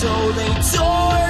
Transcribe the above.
so they tore